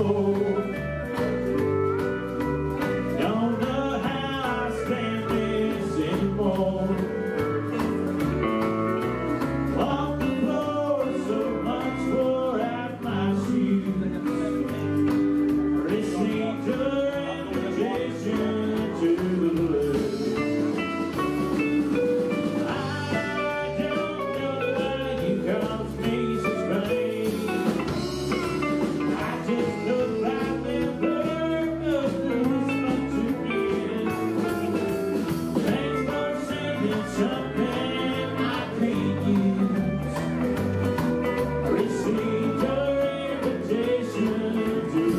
Don't know how I stand this anymore. to do.